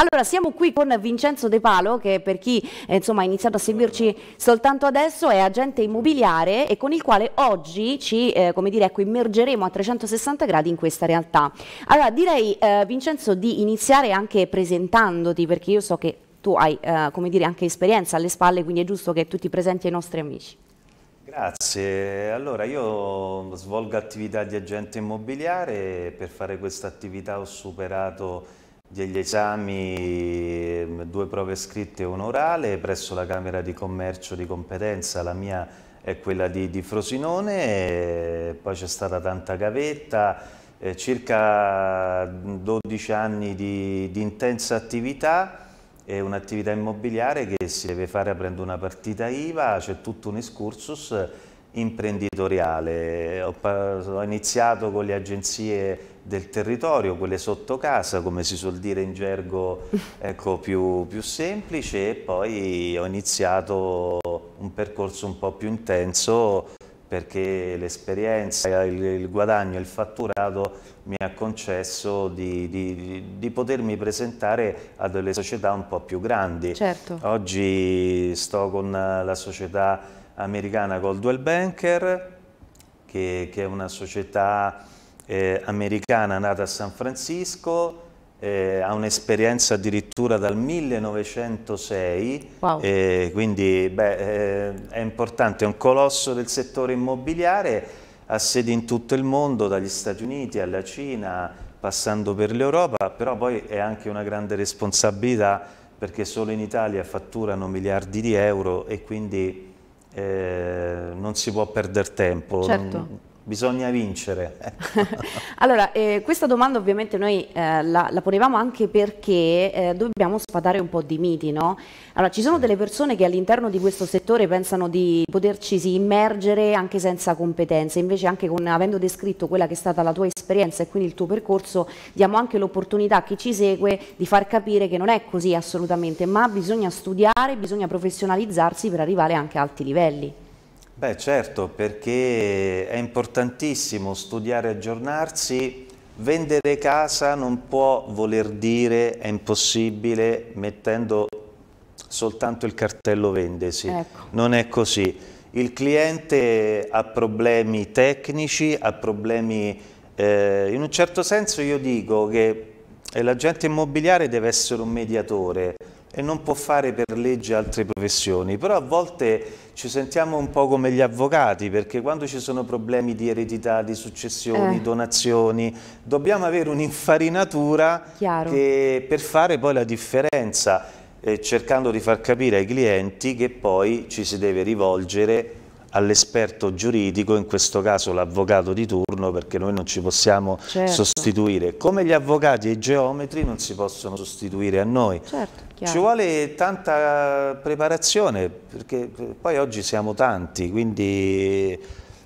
Allora, siamo qui con Vincenzo De Palo, che per chi eh, insomma, ha iniziato a seguirci soltanto adesso è agente immobiliare e con il quale oggi ci eh, dire, ecco, immergeremo a 360 gradi in questa realtà. Allora, direi eh, Vincenzo di iniziare anche presentandoti, perché io so che tu hai eh, dire, anche esperienza alle spalle, quindi è giusto che tu ti presenti ai nostri amici. Grazie, allora io svolgo attività di agente immobiliare, per fare questa attività ho superato degli esami, due prove scritte e un orale presso la Camera di Commercio di competenza, la mia è quella di, di Frosinone, poi c'è stata tanta gavetta, eh, circa 12 anni di, di intensa attività è un'attività immobiliare che si deve fare aprendo una partita IVA, c'è tutto un excursus imprenditoriale. Ho, iniziato con le agenzie del territorio, quelle sotto casa, come si suol dire in gergo ecco, più, più semplice, e poi ho iniziato un percorso un po' più intenso perché l'esperienza, il, il, guadagno, il fatturato mi ha concesso di, di, di, potermi presentare a delle società un po' più grandi. Certo. Oggi sto con la società americana Coldwell Banker, che, che è una società eh, americana nata a San Francisco, eh, ha un'esperienza addirittura dal 1906, wow. eh, quindi beh, eh, è importante, è un colosso del settore immobiliare, ha sedi in tutto il mondo, dagli Stati Uniti alla Cina, passando per l'Europa, però poi è anche una grande responsabilità perché solo in Italia fatturano miliardi di euro e quindi eh, non si può perdere tempo. Certo. Bisogna vincere. allora, eh, questa domanda ovviamente noi eh, la, la, ponevamo anche perché eh, dobbiamo sfatare un po' di miti, no? Allora, ci sono delle persone che all'interno di questo settore pensano di potercisi immergere anche senza competenze, invece anche con, avendo descritto quella che è stata la tua esperienza e quindi il tuo percorso, diamo anche l'opportunità a chi ci segue di far capire che non è così assolutamente, ma bisogna studiare, bisogna professionalizzarsi per arrivare anche a alti livelli. Beh certo, perché è importantissimo studiare e aggiornarsi. Vendere casa non può voler dire è impossibile mettendo soltanto il cartello vendesi. Ecco. Non è così. Il cliente ha problemi tecnici, ha problemi... Eh, in un certo senso io dico che l'agente immobiliare deve essere un mediatore e non può fare per legge altre professioni, però a volte ci sentiamo un po' come gli avvocati perché quando ci sono problemi di eredità, di successioni, eh. donazioni, dobbiamo avere un'infarinatura per fare poi la differenza, eh, cercando di far capire ai clienti che poi ci si deve rivolgere all'esperto giuridico, in questo caso l'avvocato di turno, perché noi non ci possiamo certo. sostituire. Come gli avvocati e i geometri non si possono sostituire a noi. Certo, ci vuole tanta preparazione, perché poi oggi siamo tanti, quindi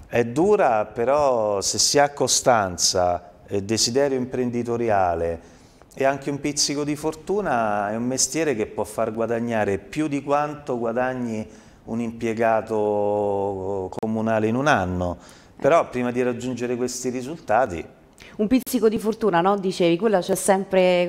è dura, però se si ha costanza desiderio imprenditoriale e anche un pizzico di fortuna è un mestiere che può far guadagnare più di quanto guadagni un impiegato comunale in un anno, però prima di raggiungere questi risultati un pizzico di fortuna, no? dicevi, quella c'è sempre,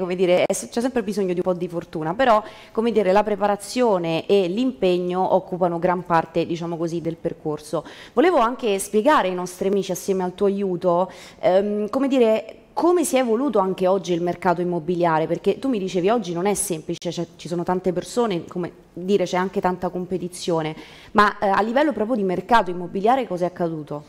sempre, bisogno di un po' di fortuna, però dire, la preparazione e l'impegno occupano gran parte diciamo così, del percorso. Volevo anche spiegare ai nostri amici assieme al tuo aiuto ehm, come dire, come si è evoluto anche oggi il mercato immobiliare? Perché tu mi dicevi oggi non è semplice, cioè, ci sono tante persone, come dire c'è anche tanta competizione, ma eh, a livello proprio di mercato immobiliare cosa è accaduto?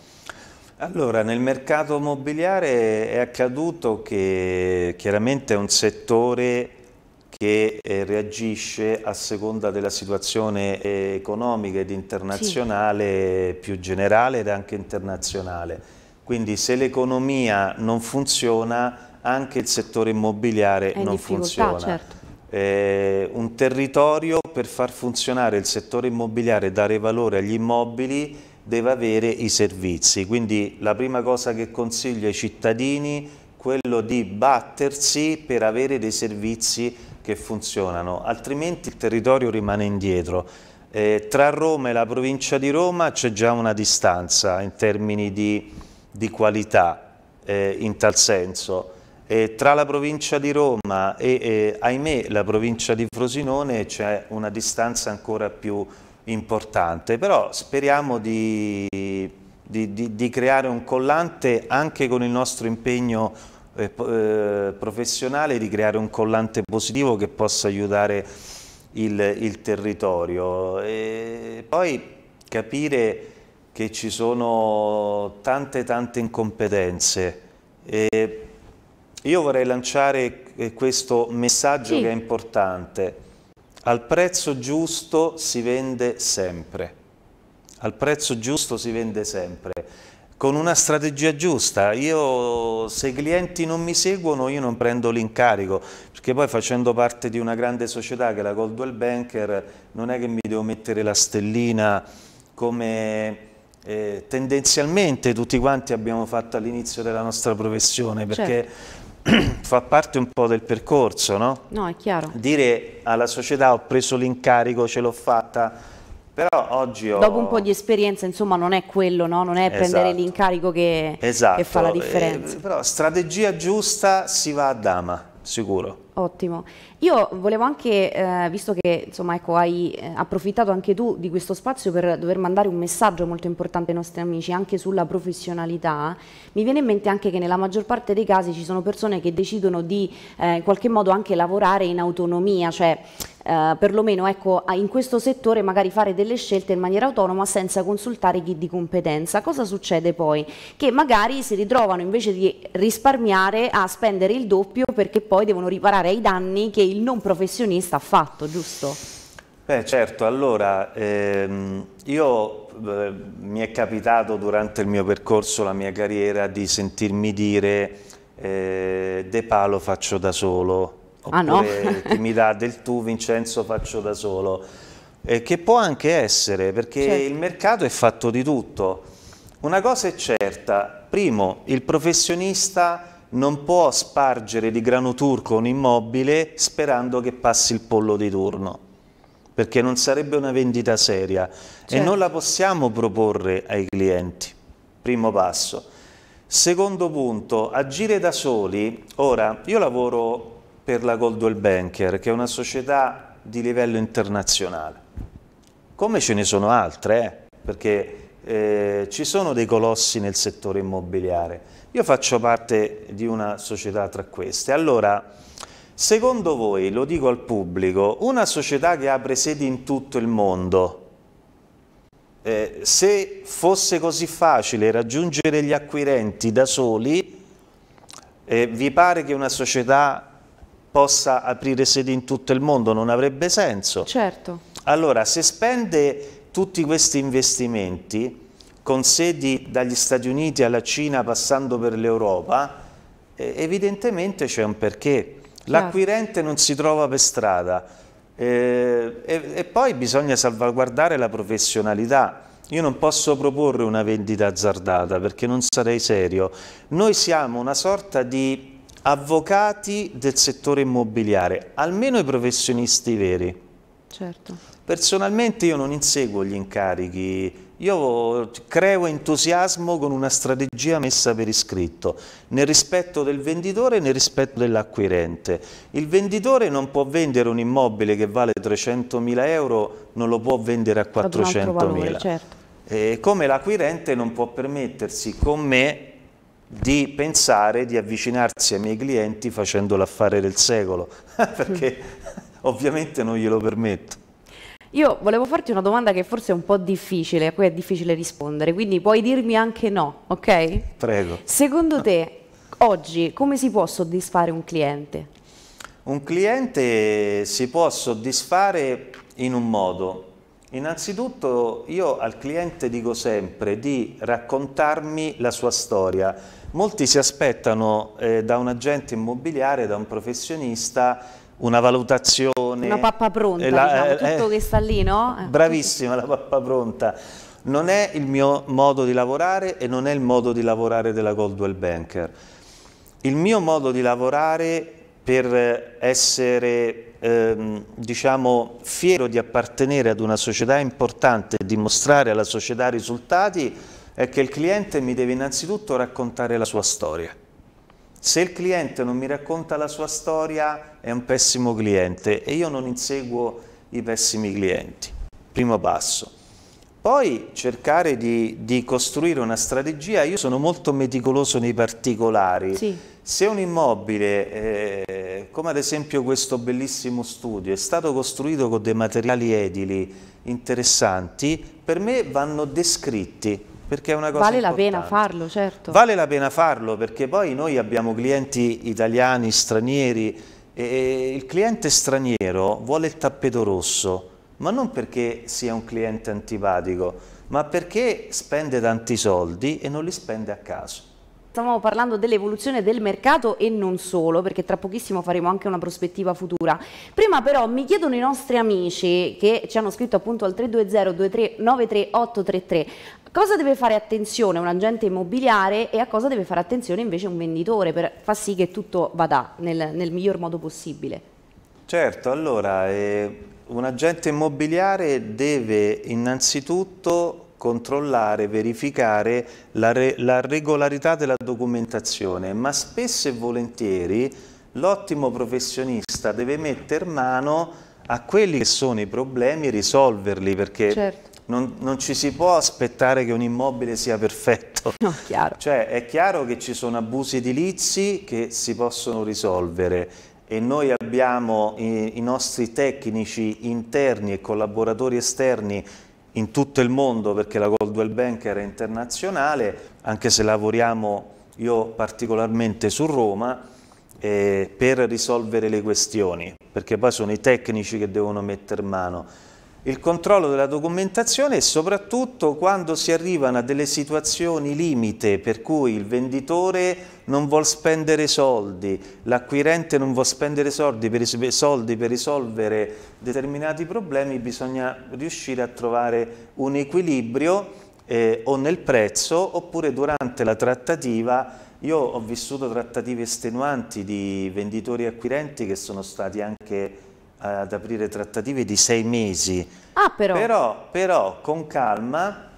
Allora, nel mercato immobiliare è accaduto che chiaramente è un settore che eh, reagisce a seconda della situazione economica ed internazionale sì. più generale ed anche internazionale quindi se l'economia non funziona, anche il settore immobiliare È non funziona. Certo. Eh, un territorio per far funzionare il settore immobiliare dare valore agli immobili deve avere i servizi, quindi la prima cosa che consiglio ai cittadini è quello di battersi per avere dei servizi che funzionano, altrimenti il territorio rimane indietro. Eh, tra Roma e la provincia di Roma c'è già una distanza in termini di di qualità eh, in tal senso. E tra la provincia di Roma e, e, ahimè, la provincia di Frosinone c'è una distanza ancora più importante, però speriamo di, di, di, di creare un collante anche con il nostro impegno eh, eh, professionale, di creare un collante positivo che possa aiutare il, il territorio. E poi capire che ci sono tante tante incompetenze. E io vorrei lanciare eh, questo messaggio sì. che è importante. Al prezzo giusto si vende sempre. Al prezzo giusto si vende sempre. Con una strategia giusta. Io, se i clienti non mi seguono, io non prendo l'incarico, perché poi facendo parte di una grande società che è la Coldwell Banker, non è che mi devo mettere la stellina come eh, tendenzialmente tutti quanti abbiamo fatto all'inizio della nostra professione, perché certo fa parte un po' del percorso, no? No, è chiaro. Dire alla società ho preso l'incarico, ce l'ho fatta, però oggi ho... Dopo un po' di esperienza, insomma, non è quello, no? Non è esatto. prendere l'incarico che, esatto. che, fa la differenza. Eh, però strategia giusta si va a dama, sicuro. Ottimo. Io volevo anche, eh, visto che insomma, ecco, hai eh, approfittato anche tu di questo spazio per dover mandare un messaggio molto importante ai nostri amici anche sulla professionalità, mi viene in mente anche che nella maggior parte dei casi ci sono persone che decidono di eh, in qualche modo anche lavorare in autonomia, cioè eh, perlomeno ecco, in questo settore magari fare delle scelte in maniera autonoma senza consultare chi di competenza. Cosa succede poi? Che magari si ritrovano invece di risparmiare a spendere il doppio perché poi devono riparare ai danni che il non professionista ha fatto, giusto? Beh certo, allora ehm, io eh, mi è capitato durante il mio percorso, la mia carriera, di sentirmi dire eh, De Palo faccio da solo, oppure ah, no? ti mi dà del tu Vincenzo faccio da solo, eh, che può anche essere, perché certo. il mercato è fatto di tutto. Una cosa è certa, primo, il professionista non può spargere di grano turco un immobile sperando che passi il pollo di turno, perché non sarebbe una vendita seria certo. e non la possiamo proporre ai clienti. Primo passo. Secondo punto, agire da soli. Ora, io lavoro per la Goldwell Banker, che è una società di livello internazionale. Come ce ne sono altre, eh? perché eh, ci sono dei colossi nel settore immobiliare. Io faccio parte di una società tra queste. Allora, secondo voi, lo dico al pubblico, una società che apre sedi in tutto il mondo, eh, se fosse così facile raggiungere gli acquirenti da soli, eh, vi pare che una società possa aprire sedi in tutto il mondo? Non avrebbe senso. Certo. Allora, se spende tutti questi investimenti, con sedi dagli Stati Uniti alla Cina passando per l'Europa, evidentemente c'è un perché. L'acquirente non si trova per strada eh, e, e poi bisogna salvaguardare la professionalità. Io non posso proporre una vendita azzardata perché non sarei serio. Noi siamo una sorta di avvocati del settore immobiliare, almeno i professionisti veri. Certo. Personalmente io non inseguo gli incarichi io creo entusiasmo con una strategia messa per iscritto, nel rispetto del venditore e nel rispetto dell'acquirente. Il venditore non può vendere un immobile che vale 300.000 euro, non lo può vendere a 400.000. Certo. come l'acquirente non può permettersi con me di pensare di avvicinarsi ai miei clienti facendo l'affare del secolo, perché ovviamente non glielo permetto. Io volevo farti una domanda che forse è un po' difficile, a cui è difficile rispondere, quindi puoi dirmi anche no, ok? Prego. Secondo te, oggi, come si può soddisfare un cliente? Un cliente si può soddisfare in un modo. Innanzitutto io al cliente dico sempre di raccontarmi la sua storia. Molti si aspettano eh, da un agente immobiliare, da un professionista, una valutazione. Una pappa pronta, la, diciamo, tutto eh, che sta lì, no? Eh. Bravissima la pappa pronta. Non è il mio modo di lavorare e non è il modo di lavorare della Goldwell Banker. Il mio modo di lavorare per essere, ehm, diciamo, fiero di appartenere ad una società importante e dimostrare alla società risultati è che il cliente mi deve innanzitutto raccontare la sua storia Se il cliente non mi racconta la sua storia è un pessimo cliente e io non inseguo i pessimi clienti. Primo passo. Poi cercare di, di costruire una strategia, io sono molto meticoloso nei particolari. Sì. Se un immobile, eh, come ad esempio questo bellissimo studio, è stato costruito con dei materiali edili interessanti, per me vanno descritti, perché è una cosa Vale importante. la pena farlo, certo. Vale la pena farlo, perché poi noi abbiamo clienti italiani, stranieri, e il cliente straniero vuole il tappeto rosso, ma non perché sia un cliente antipatico, ma perché spende tanti soldi e non li spende a caso. Stavamo parlando dell'evoluzione del mercato e non solo, perché tra pochissimo faremo anche una prospettiva futura. Prima però mi chiedono i nostri amici che ci hanno scritto appunto al 320 23 833 cosa deve fare attenzione un agente immobiliare e a cosa deve fare attenzione invece un venditore per far sì che tutto vada nel, nel miglior modo possibile. Certo, allora eh, un agente immobiliare deve innanzitutto controllare, verificare la, re, la regolarità della documentazione, ma spesso e volentieri l'ottimo professionista deve mettere mano a quelli che sono i problemi e risolverli, perché certo. non, non, ci si può aspettare che un immobile sia perfetto. No, chiaro. Cioè, è chiaro che ci sono abusi edilizi che si possono risolvere e noi abbiamo i, i nostri tecnici interni e collaboratori esterni in tutto il mondo perché la Goldwell Banker è internazionale, anche se lavoriamo io particolarmente su Roma, eh, per risolvere le questioni, perché poi sono i tecnici che devono mettere mano. Il controllo della documentazione e soprattutto quando si arrivano a delle situazioni limite per cui il venditore non vuole spendere soldi, l'acquirente non vuole spendere soldi per, soldi per risolvere determinati problemi, bisogna riuscire a trovare un equilibrio eh, o nel prezzo oppure durante la trattativa io ho vissuto trattative estenuanti di venditori e acquirenti che sono stati anche ad aprire trattative di sei mesi. Ah, però. però. Però, con calma,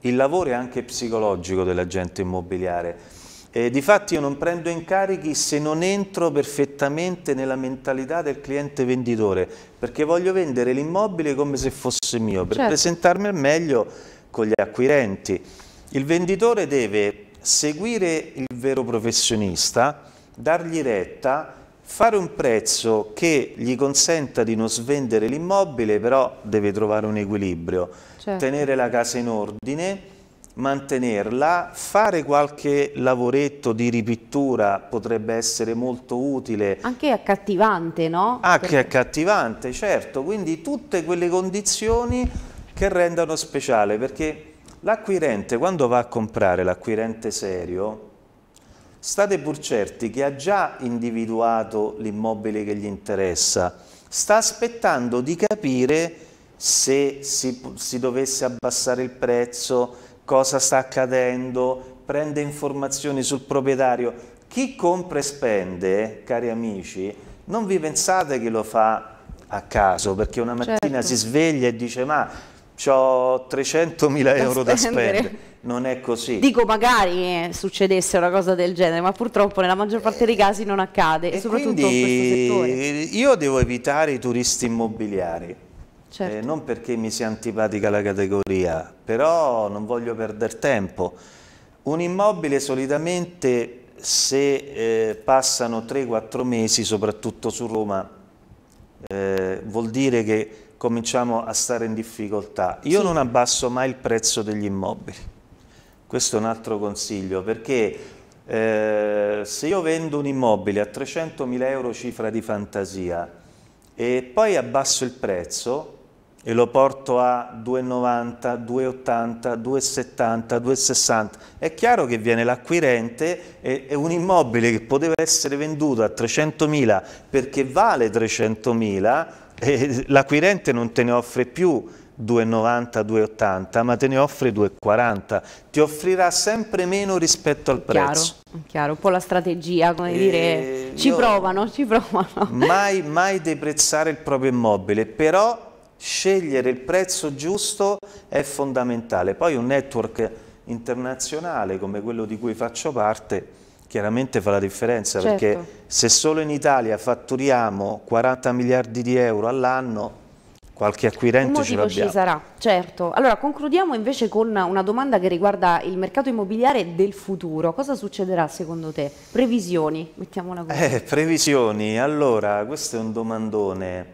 il lavoro è anche psicologico dell'agente immobiliare. Eh, difatti io non prendo incarichi se non entro perfettamente nella mentalità del cliente venditore, perché voglio vendere l'immobile come se fosse mio, per certo. presentarmi al meglio con gli acquirenti. Il venditore deve seguire il vero professionista, dargli retta, Fare un prezzo che gli consenta di non svendere l'immobile, però deve trovare un equilibrio. Certo. Tenere la casa in ordine, mantenerla, fare qualche lavoretto di ripittura potrebbe essere molto utile. Anche accattivante, no? Anche Perché... accattivante, certo. Quindi tutte quelle condizioni che rendano speciale, perché l'acquirente, quando va a comprare l'acquirente serio, state pur certi che ha già individuato l'immobile che gli interessa, sta aspettando di capire se si, si, dovesse abbassare il prezzo, cosa sta accadendo, prende informazioni sul proprietario. Chi compra e spende, cari amici, non vi pensate che lo fa a caso, perché una mattina certo. si sveglia e dice ma ho 300.000 euro da spendere non è così. Dico magari eh, succedesse una cosa del genere, ma purtroppo nella maggior parte dei casi non accade, e, e soprattutto in questo settore. Io devo evitare i turisti immobiliari, certo. eh, non perché mi sia antipatica la categoria, però non voglio perdere tempo. Un immobile solitamente se eh, passano 3-4 mesi, soprattutto su Roma, eh, vuol dire che cominciamo a stare in difficoltà. Io sì. non abbasso mai il prezzo degli immobili. Questo è un altro consiglio perché eh, se io vendo un immobile a 300.000 euro cifra di fantasia e poi abbasso il prezzo e lo porto a 2,90, 2,80, 2,70, 2,60, è chiaro che viene l'acquirente e, e un immobile che poteva essere venduto a 300.000 perché vale 300.000 e l'acquirente non te ne offre più 2,90, 2,80, ma te ne offre 2,40. Ti offrirà sempre meno rispetto al prezzo. Chiaro, chiaro. un po' la strategia, come e dire, ci provano, ci provano. Mai, mai deprezzare il proprio immobile, però scegliere il prezzo giusto è fondamentale. Poi un network internazionale come quello di cui faccio parte chiaramente fa la differenza certo. perché se solo in Italia fatturiamo 40 miliardi di euro all'anno qualche acquirente ce l'abbiamo. ci sarà, certo. Allora concludiamo invece con una domanda che riguarda il mercato immobiliare del futuro. Cosa succederà secondo te? Previsioni, mettiamola così. Eh, previsioni, allora questo è un domandone.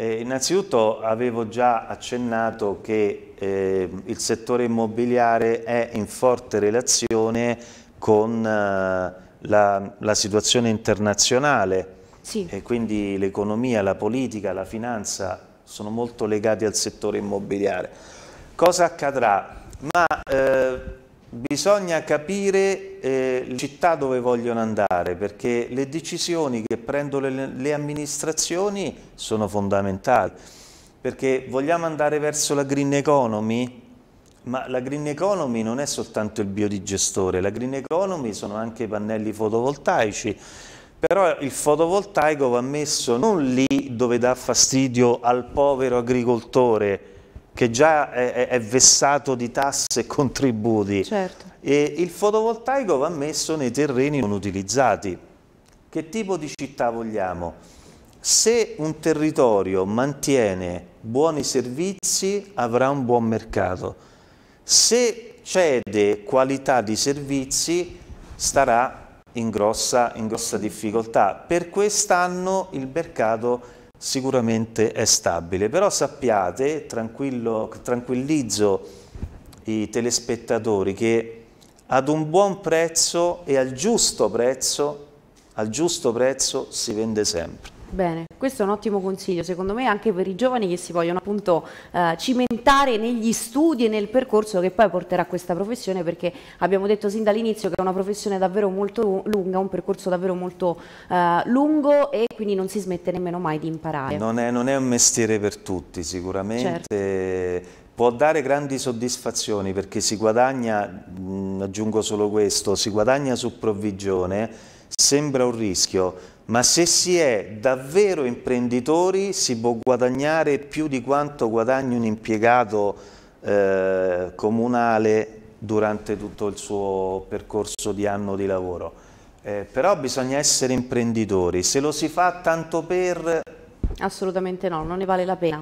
Eh, innanzitutto avevo già accennato che eh, il settore immobiliare è in forte relazione con eh, la, la, situazione internazionale sì. e quindi l'economia, la politica, la finanza sono molto legati al settore immobiliare. Cosa accadrà? Ma eh, bisogna capire eh, le città dove vogliono andare perché le decisioni che prendono le, le amministrazioni sono fondamentali. Perché vogliamo andare verso la green economy? Ma la green economy non è soltanto il biodigestore, la green economy sono anche i pannelli fotovoltaici, però il fotovoltaico va messo non lì dove dà fastidio al povero agricoltore che già è, è vessato di tasse e contributi. Certo. E il fotovoltaico va messo nei terreni non utilizzati. Che tipo di città vogliamo? Se un territorio mantiene buoni servizi avrà un buon mercato se cede qualità di servizi starà in grossa, in grossa difficoltà. Per quest'anno il mercato sicuramente è stabile, però sappiate, tranquillizzo i telespettatori, che ad un buon prezzo e al giusto prezzo, al giusto prezzo si vende sempre. Bene, questo è un ottimo consiglio secondo me anche per i giovani che si vogliono appunto eh, cimentare negli studi e nel percorso che poi porterà a questa professione perché abbiamo detto sin dall'inizio che è una professione davvero molto lunga, un percorso davvero molto eh, lungo e quindi non si smette nemmeno mai di imparare. Non è, non è un mestiere per tutti sicuramente. Certo può dare grandi soddisfazioni perché si guadagna, aggiungo solo questo, si guadagna su provvigione, sembra un rischio, ma se si è davvero imprenditori si può guadagnare più di quanto guadagni un impiegato eh, comunale durante tutto il suo percorso di anno di lavoro. Eh, però bisogna essere imprenditori, se lo si fa tanto per... Assolutamente no, non ne vale la pena.